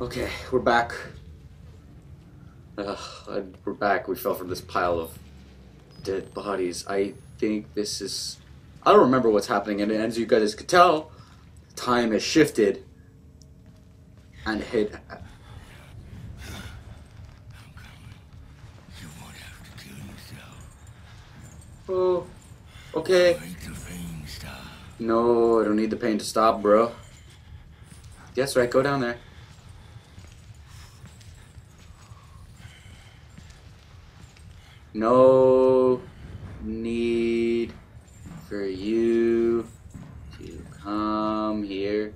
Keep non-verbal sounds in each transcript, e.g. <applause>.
Okay, we're back. We're back. We fell from this pile of dead bodies. I think this is. I don't remember what's happening, and as you guys could tell, time has shifted and hit. You won't have to kill yourself. Oh, okay. Make the pain stop. No, I don't need the pain to stop, bro. Yes, right. Go down there. No need for you to come here.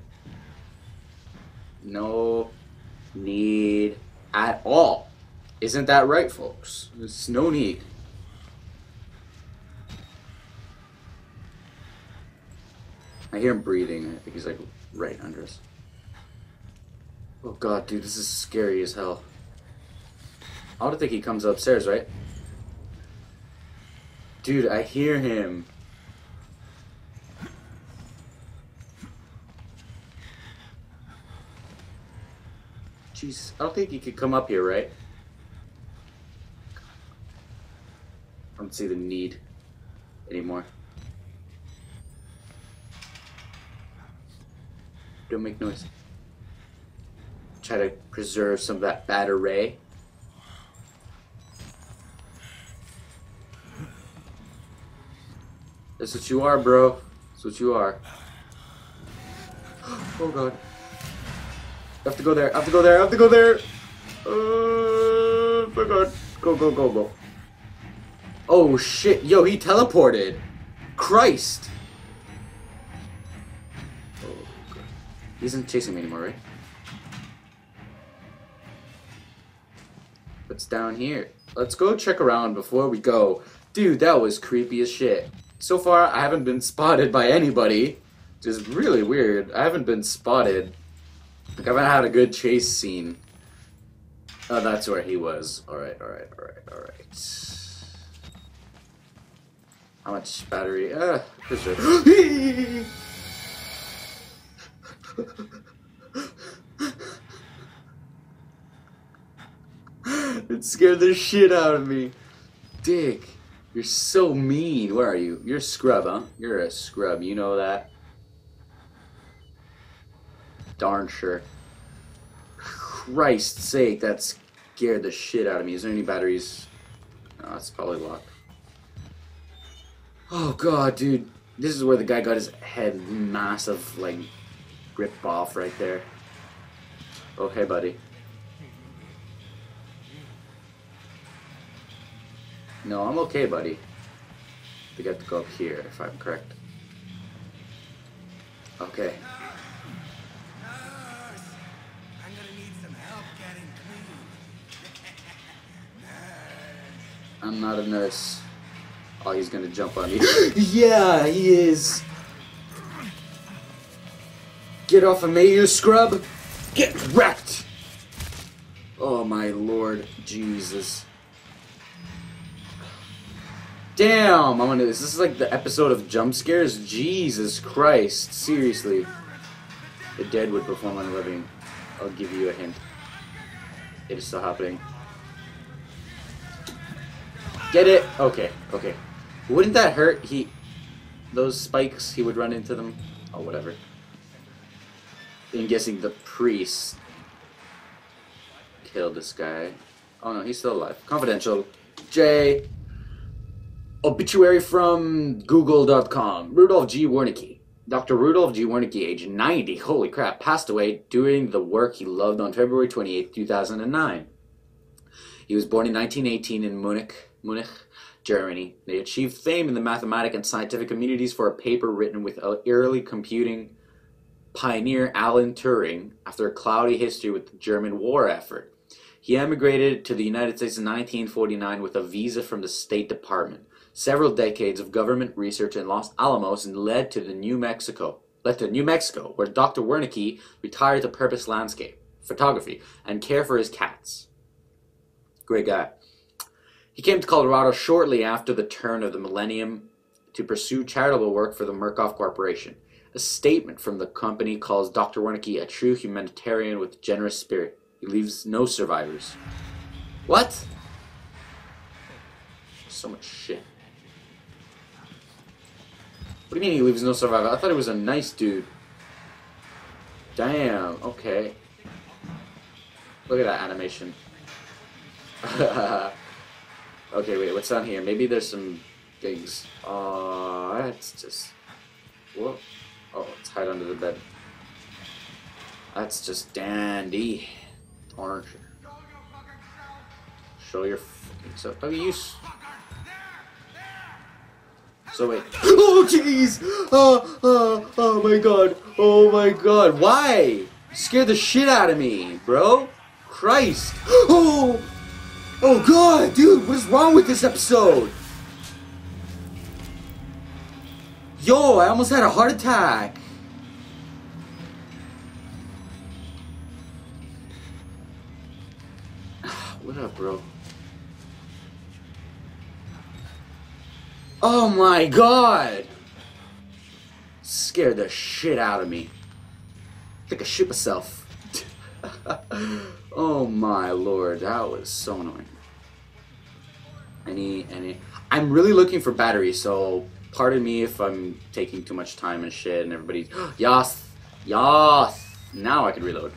No need at all. Isn't that right, folks? There's no need. I hear him breathing. I think he's like right under us. Oh god, dude, this is scary as hell. I don't think he comes upstairs, right? Dude, I hear him. Jeez, I don't think he could come up here, right? I don't see the need anymore. Don't make noise. Try to preserve some of that bad array. That's what you are, bro. That's what you are. Oh god. I have to go there. I have to go there. I have to go there. Oh my god. Go, go, go, go. Oh shit. Yo, he teleported. Christ. Oh, God. He isn't chasing me anymore, right? What's down here? Let's go check around before we go. Dude, that was creepy as shit. So far, I haven't been spotted by anybody. Which is really weird. I haven't been spotted. Like, I haven't had a good chase scene. Oh, that's where he was. Alright, alright, alright, alright. How much battery? Uh, this <gasps> is- it scared the shit out of me. Dick, you're so mean. Where are you? You're a scrub, huh? You're a scrub. You know that? Darn sure. Christ's sake, that scared the shit out of me. Is there any batteries? No, it's probably locked. Oh god, dude. This is where the guy got his head massive, like, ripped off right there. Oh, hey, buddy. No, I'm okay, buddy. We have to go up here, if I'm correct. Okay. I'm not a nurse. Oh, he's gonna jump on me. <laughs> yeah, he is. Get off of me, you scrub! Get wrecked! Oh my lord, Jesus. Damn, I'm gonna. This is like the episode of jump scares. Jesus Christ, seriously. The dead would perform on the living. I'll give you a hint. It is still happening. Get it? Okay, okay. Wouldn't that hurt? He, those spikes, he would run into them. Oh, whatever. I'm guessing the priest killed this guy. Oh no, he's still alive. Confidential. J. Obituary from Google.com. Rudolf G. Wernicke. Dr. Rudolf G. Wernicke, age 90, holy crap, passed away doing the work he loved on February 28, 2009. He was born in 1918 in Munich, Munich, Germany. They achieved fame in the mathematic and scientific communities for a paper written with early computing pioneer Alan Turing after a cloudy history with the German war effort. He emigrated to the United States in 1949 with a visa from the State Department. Several decades of government research in Los Alamos and led to the New Mexico, led to New Mexico, where Dr. Wernicke retired to purpose landscape photography and care for his cats. Great guy. He came to Colorado shortly after the turn of the millennium to pursue charitable work for the Murkoff Corporation. A statement from the company calls Dr. Wernicke a true humanitarian with generous spirit. He leaves no survivors. What? So much shit. What do you mean he leaves no survivors? I thought he was a nice dude. Damn, okay. Look at that animation. <laughs> okay, wait, what's down here? Maybe there's some things. Oh, that's just. What? Oh, it's hide under the bed. That's just dandy. Orange. Show your fucking self. Oh, you. So wait. <gasps> Oh jeez! Oh, oh, oh my god! Oh my god! Why? You scared the shit out of me, bro. Christ! <gasps> Oh! Oh god, dude! What is wrong with this episode? Yo, I almost had a heart attack. <sighs> What up, bro? Oh my god! Scared the shit out of me. I think I shit myself. oh my lord, that was so annoying. Any, any. I'm really looking for batteries, so pardon me if I'm taking too much time and shit, and everybody's. <gasps> Yas! Yas! Now I can reload.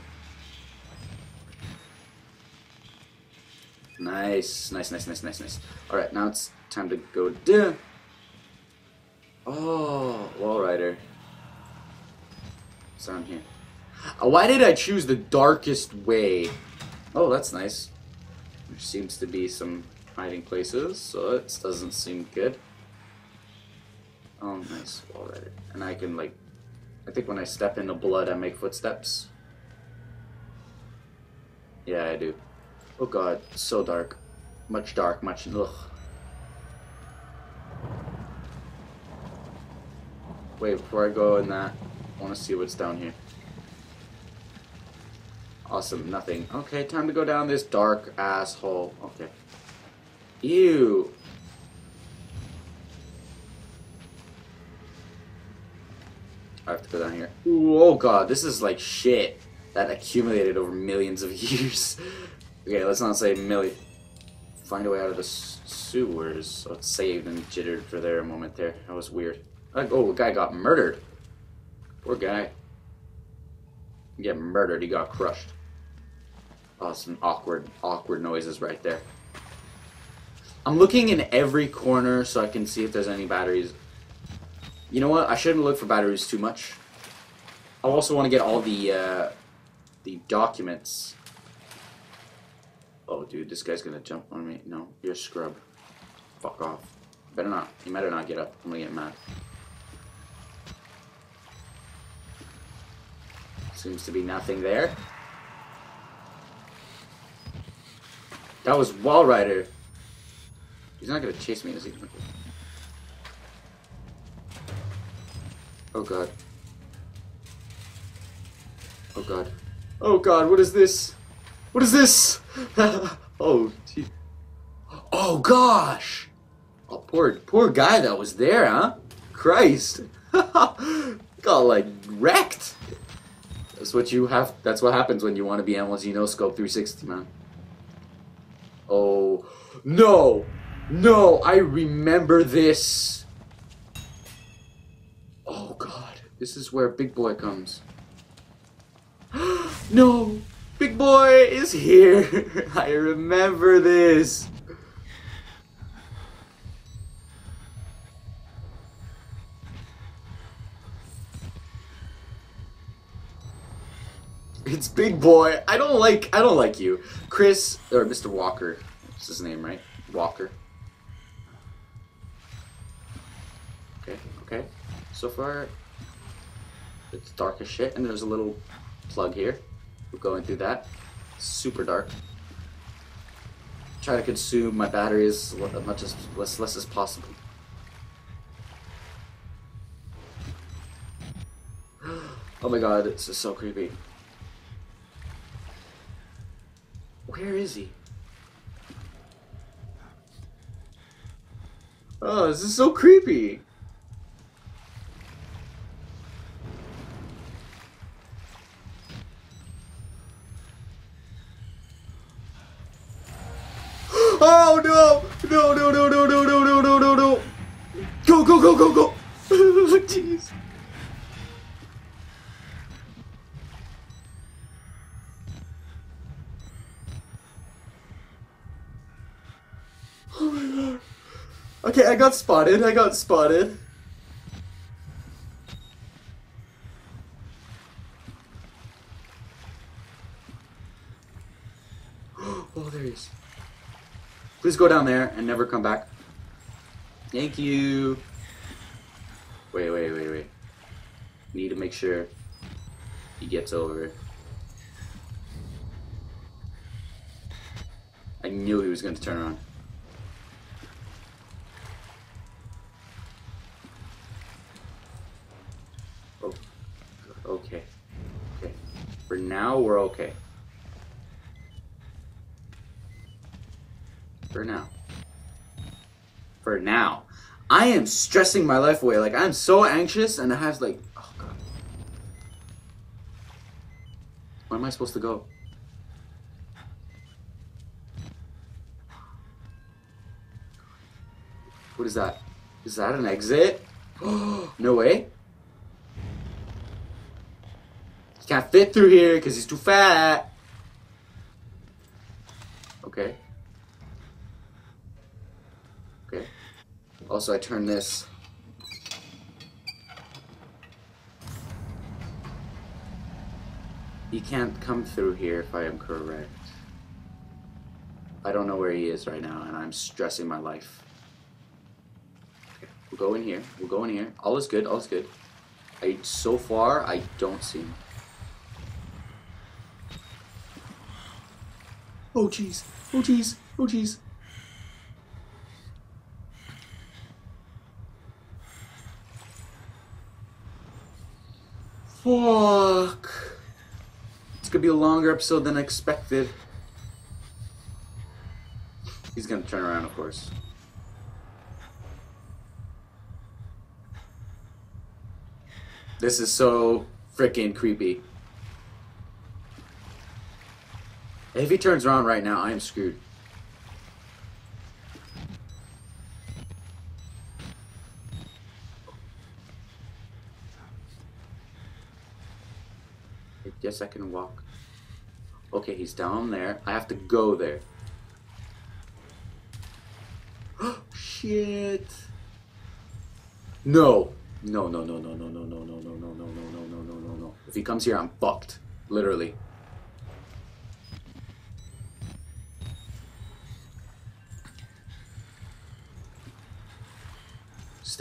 Nice, nice, nice, nice, nice, nice. Alright, now it's time to go down. Oh, Walrider. What's down here? Uh, Why did I choose the darkest way? Oh, that's nice. There seems to be some hiding places, so it doesn't seem good. Oh, nice Walrider. And I can, like, I think when I step into blood, I make footsteps. Yeah, I do. Oh god, so dark. Much dark, much. Ugh. Wait, before I go in that, I want to see what's down here. Awesome, nothing. Okay, time to go down this dark asshole. Okay. Ew. I have to go down here. Ooh, oh god, this is like shit that accumulated over millions of <laughs> years. okay, let's not say million. Find a way out of the sewers. Saved and jittered for there a moment there. That was weird. Like, oh, a guy got murdered. Poor guy. Get murdered. He got crushed. Oh, some awkward, awkward noises right there. I'm looking in every corner so I can see if there's any batteries. You know what? I shouldn't look for batteries too much. I also want to get all the uh, the documents. Oh, dude, this guy's gonna jump on me. No, you're a scrub. Fuck off. Better not. You better not get up. I'm gonna get mad. Seems to be nothing there. That was Walrider. He's not gonna chase me, is he? Oh god. Oh god. Oh god, what is this? What is this? <laughs> oh, gee. Oh gosh! Oh, poor, poor guy that was there, huh? Christ. <laughs> Got like wrecked. That's what you have. That's what happens when you want to be MLG No Scope 360, man. Oh no, no! I remember this. Oh god, this is where Big Boy comes. <gasps> no, Big Boy is here. <laughs> I remember this. It's Big Boy. I don't like. I don't like you, Chris or Mr. Walker. What's his name, right? Walker. Okay. Okay. So far, it's dark as shit, and there's a little plug here. We're going through that. Super dark. Try to consume my batteries as much as less, less as possible. <gasps> Oh my god, this is so creepy. Where is he? Oh, this is so creepy. Okay, I got spotted. I got spotted. <gasps> Oh, there he is. Please go down there and never come back. Thank you. Wait, wait, wait, wait. Need to make sure he gets over. I knew he was going to turn around. Now, we're okay. For now. For now. I am stressing my life away. Like, I'm so anxious and I have, like, oh god. Where am I supposed to go? What is that? Is that an exit? <gasps> no way. He can't fit through here because he's too fat. Okay. Okay. Also, I turn this. He can't come through here if I am correct. I don't know where he is right now, and I'm stressing my life. Okay, we'll go in here. We'll go in here. All is good. All is good. I so far I don't see him. Oh jeez. Oh jeez. Oh jeez. Fuck. It's gonna be a longer episode than expected. He's gonna turn around, of course. This is so freaking creepy. If he turns around right now, I am screwed. Guess I can walk. Okay, he's down there. I have to go there. Shit. No. No, no, no, no, no, no, no, no, no, no, no, no, no, no, no, no, no. If he comes here, I'm fucked. Literally.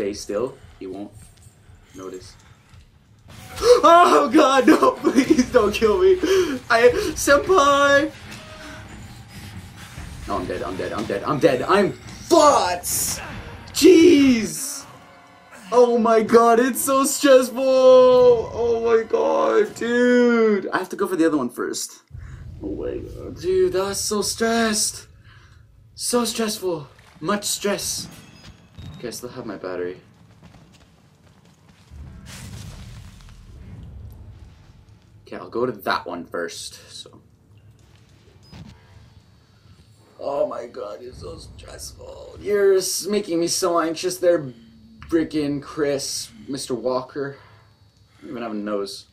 Stay still. He won't notice. Oh god, no, <laughs> please don't kill me. I senpai. No, I'm dead. I'm dead. I'm dead. I'm dead. I'm fucked. Jeez. Oh my god, it's so stressful. Oh my god, dude. I have to go for the other one first. Oh my god, dude, that's so stressed. So stressful. Much stress. Okay, I still have my battery. Okay, I'll go to that one first. So. Oh my god, you're so stressful. You're making me so anxious there, freaking Chris, Mr. Walker. I don't even have a nose.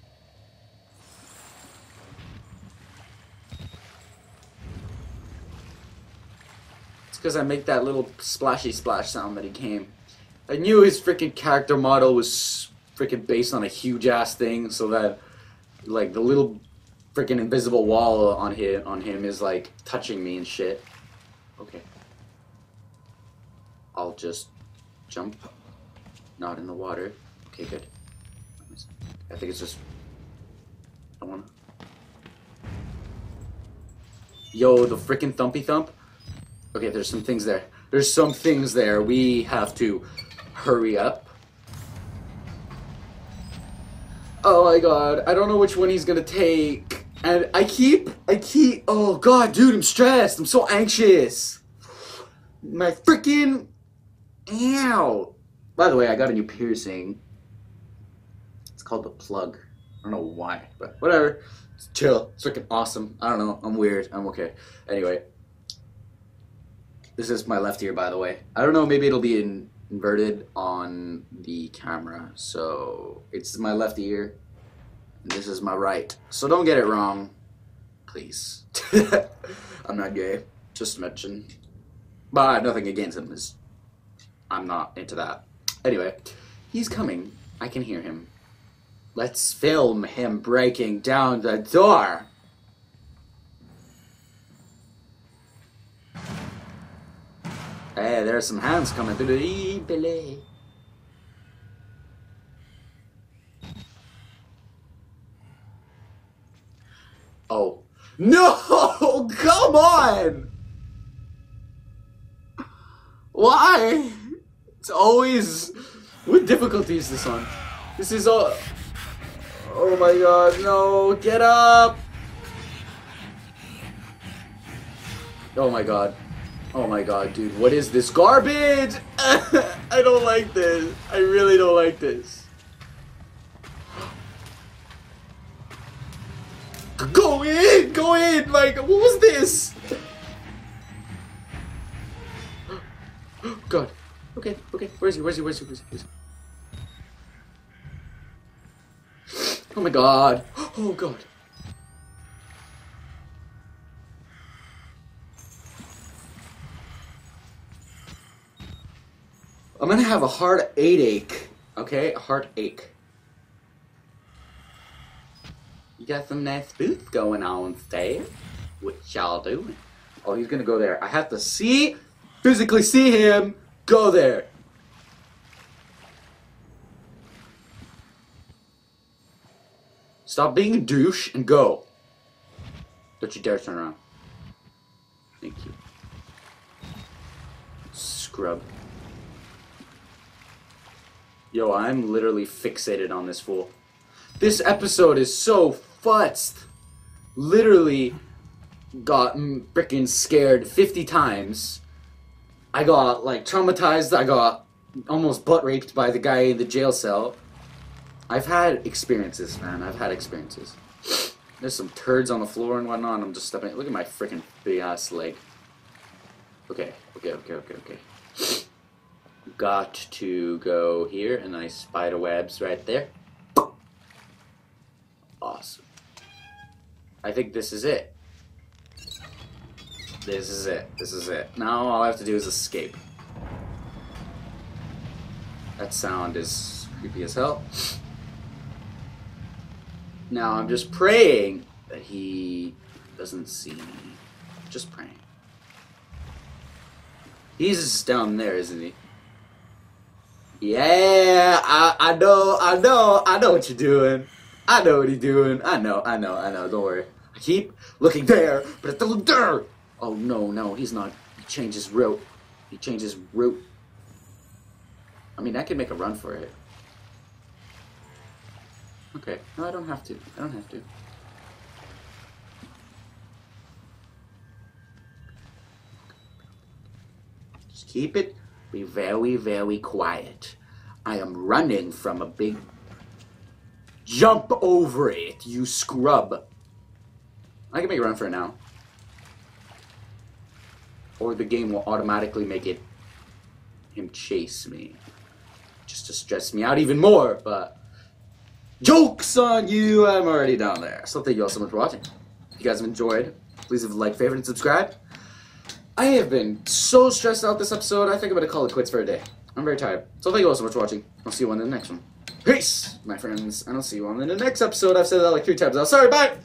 It's because I make that little splashy splash sound that he came. I knew his freaking character model was freaking based on a huge ass thing, so that like the little freaking invisible wall on him on him is like touching me and shit. Okay. I'll just jump. Not in the water. Okay, good. I think it's just. I wanna. Yo, the freaking thumpy thump. Okay, there's some things there. There's some things there. We have to hurry up. Oh my god, I don't know which one he's gonna take. And I keep, I keep, oh god, dude, I'm stressed. I'm so anxious. My freaking, ow. By the way, I got a new piercing. It's called the plug. I don't know why, but whatever. It's chill. It's freaking awesome. I don't know. I'm weird. I'm okay. Anyway. This is my left ear, by the way. I don't know. Maybe it'll be in, inverted on the camera. So it's my left ear, and this is my right. So don't get it wrong, please. <laughs> I'm not gay. Just mention. But I have nothing against him. Is I'm not into that. Anyway, he's coming. I can hear him. Let's film him breaking down the door. Eh, hey, there's some hands coming through the belay. Oh. No! <laughs> Come on! Why? It's always with difficulties this one. This is all. Oh my god, no! Get up! Oh my god. Oh my god, dude, what is this garbage? <laughs> I don't like this. I really don't like this. Go in! Go in! Like, what was this? <gasps> God. Okay, okay. Where is he? Where is he? Where is he? Where is he? Where is he? <gasps> Oh my god. <gasps> Oh god. I'm gonna have a heart ache. Okay? A heart ache. You got some nice boots going on there. What y'all doing? Oh, he's gonna go there. I have to see, physically see him go there. Stop being a douche and go. Don't you dare turn around. Thank you. Scrub. Yo, I'm literally fixated on this fool. This episode is so futzed. Literally got freaking scared 50 times. I got like traumatized. I got almost butt raped by the guy in the jail cell. I've had experiences, man. I've had experiences. There's some turds on the floor and whatnot. I'm just stepping. Look at my freaking big ass leg. Okay, okay, okay, okay, okay. Got to go here, and nice spider webs right there. Awesome. I think this is it. This is it. This is it. Now all I have to do is escape. That sound is creepy as hell. Now I'm just praying that he doesn't see me. Just praying. He's down there, isn't he? Yeah, I, I know, I know, I know what you're doing. I know what he's doing. I know, I know, I know. Don't worry. I keep looking there, but I don't look there. Oh no, no, he's not. He changed his route. He changed his route. I mean, I could make a run for it. Okay, no, I don't have to. I don't have to. Just keep it. Be very, very quiet. I am running from a big. Jump over it, you scrub. I can make a run for it now. Or the game will automatically make it him chase me. Just to stress me out even more, but jokes on you, I'm already down there. So thank you all so much for watching. If you guys have enjoyed, please leave a like, favorite, and subscribe. I have been so stressed out this episode, I think I'm gonna call it quits for a day. I'm very tired. So thank you all so much for watching. I'll see you on the next one. Peace, my friends, and I'll see you on the next episode. I've said that like three times now. Sorry, bye!